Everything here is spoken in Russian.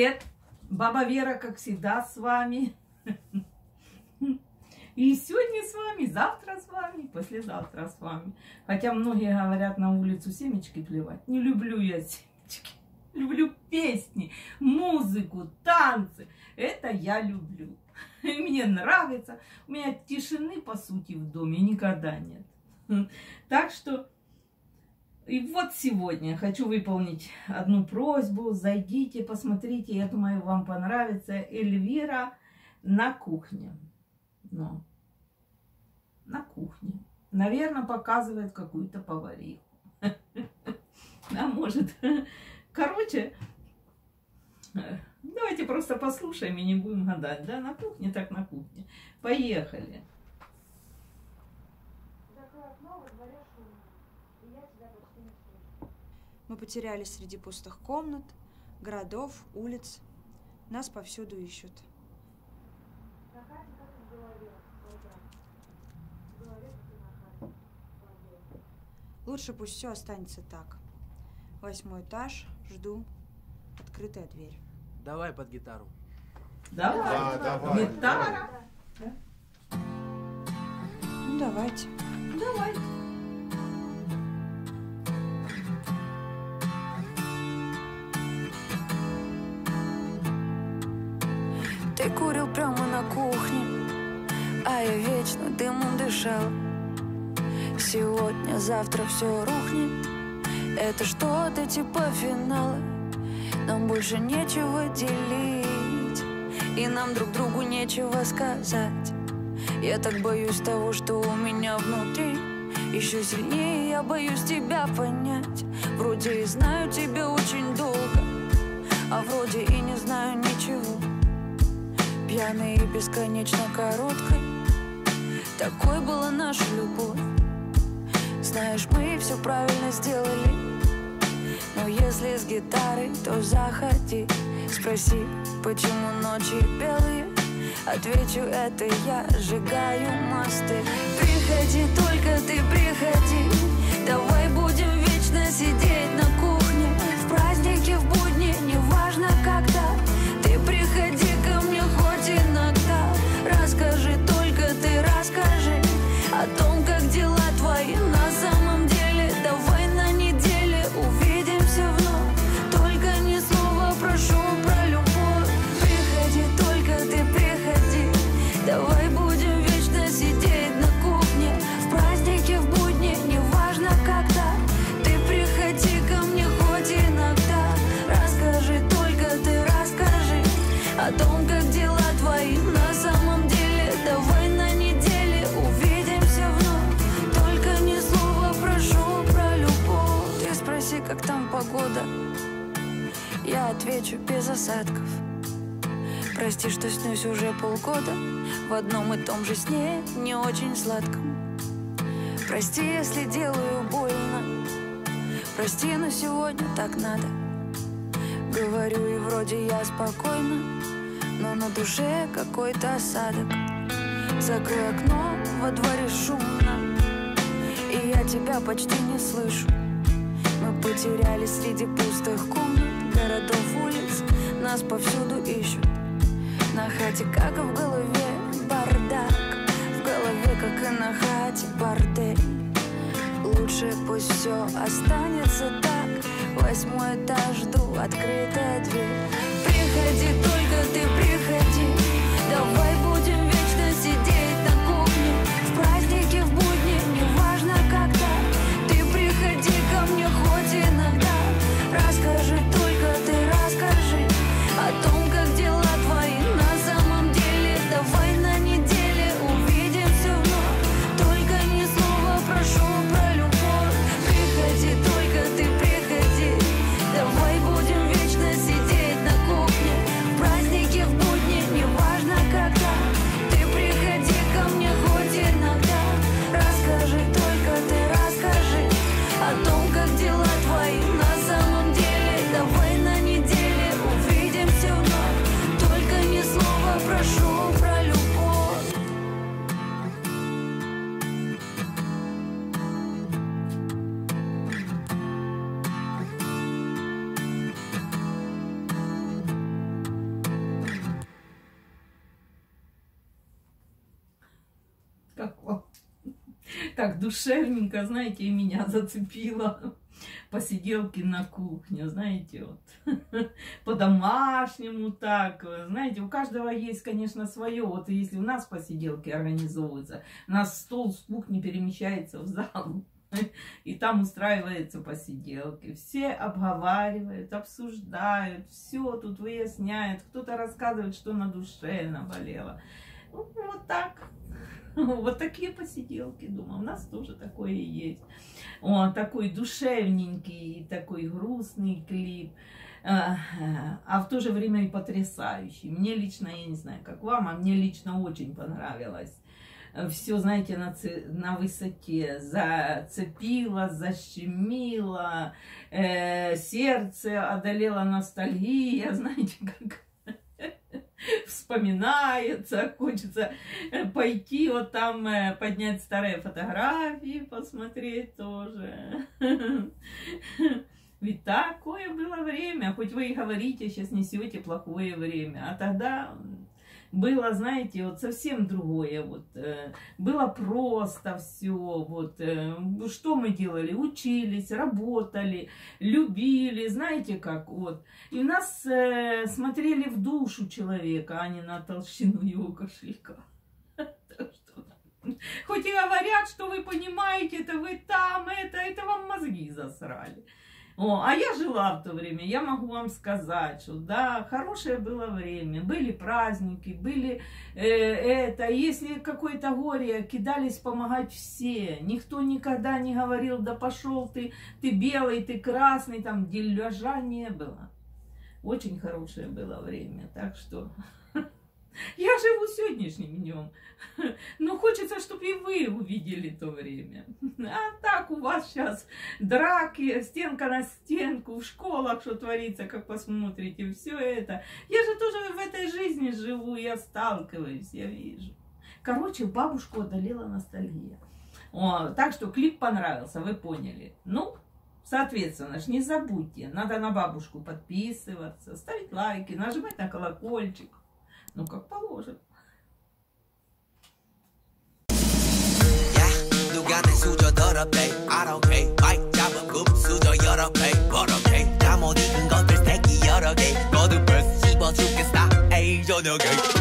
привет! Баба Вера, как всегда, с вами. И сегодня с вами, завтра с вами, послезавтра с вами. Хотя многие говорят на улицу семечки плевать. Не люблю я семечки. Люблю песни, музыку, танцы. Это я люблю. И мне нравится. У меня тишины, по сути, в доме никогда нет. Так что и вот сегодня хочу выполнить одну просьбу. Зайдите, посмотрите, я думаю, вам понравится. Эльвира на кухне. Ну, на кухне. Наверное, показывает какую-то повариху. А может. Короче, давайте просто послушаем и не будем гадать. Да, на кухне, так на кухне. Поехали. Мы потерялись среди пустых комнат, городов, улиц. Нас повсюду ищут. Лучше пусть все останется так. Восьмой этаж, жду, открытая дверь. Давай под гитару. Давай. Да, давай. Гитара. Ну, давайте. Давай. Дышал. Сегодня, завтра все рухнет. Это что-то типа финала. Нам больше нечего делить, и нам друг другу нечего сказать. Я так боюсь того, что у меня внутри. Еще сильнее я боюсь тебя понять. Вроде и знаю тебя очень долго, а вроде и не знаю ничего. Пьяной и бесконечно короткой Такой была наша любовь. Знаешь, мы все правильно сделали. Но если с гитарой, то заходи. Спроси, почему ночи белые? Отвечу, это я сжигаю мосты. Приходи, отвечу без осадков. Прости, что снюсь уже полгода В одном и том же сне, не очень сладком. Прости, если делаю больно. Прости, но сегодня так надо. Говорю, и вроде я спокойна Но на душе какой-то осадок. Закрой окно, во дворе шумно И я тебя почти не слышу потерялись среди пустых комнат Городов, улиц, нас повсюду ищут. На хате, как и в голове, бардак. В голове, как и на хате, бордель. Лучше пусть все останется так. Восьмой этаж, жду, открытая дверь. Приходи, только ты приходи. Давай Так душевненько, знаете, и меня зацепило посиделки на кухне, знаете, вот по-домашнему так, знаете, у каждого есть, конечно, свое. Вот если у нас посиделки организовываются, у нас стол с кухни перемещается в зал, и там устраиваются посиделки. Все обговаривают, обсуждают, все тут выясняют. Кто-то рассказывает, что на душе наболело. Вот так. Вот такие посиделки, думаю, у нас тоже такое есть. Он такой душевненький, такой грустный клип, а, а в то же время и потрясающий. Мне лично, я не знаю, как вам, а мне лично очень понравилось. Все, знаете, на, на высоте зацепило, защемило, э, сердце одолела ностальгия, знаете, как вспоминается, хочется э, пойти вот там э, поднять старые фотографии, посмотреть тоже. Ведь такое было время, хоть вы и говорите, сейчас несете плохое время, а тогда было, знаете, вот совсем другое. Вот, э, было просто все. Вот, э, что мы делали? Учились, работали, любили, знаете как. Вот. И у нас э, смотрели в душу человека, а не на толщину его кошелька. Хоть и говорят, что вы понимаете, это вы там, это, это вам мозги засрали. О, а я жила в то время, я могу вам сказать, что да, хорошее было время, были праздники, были э, это, если какое-то горе, кидались помогать все, никто никогда не говорил, да пошел ты, ты белый, ты красный, там деляжа не было. Очень хорошее было время, так что я живу сегодняшним днем. Но хочется, чтобы и вы увидели то время. А так у вас сейчас драки, стенка на стенку, в школах что творится, как посмотрите, все это. Я же тоже в этой жизни живу, я сталкиваюсь, я вижу. Короче, бабушку одолела ностальгия. О, так что клип понравился, вы поняли. Ну, соответственно, ж не забудьте, надо на бабушку подписываться, ставить лайки, нажимать на колокольчик. 너무 깜빡하고 오셨 누가 내 수저 더럽대 I don't care. 마이크 잡은 금 수저 여러 배. 버럭해 잠옷 입은 것들 새끼 여러 개. 거듭 벌써 씹어 죽겠어 에이 저녁에.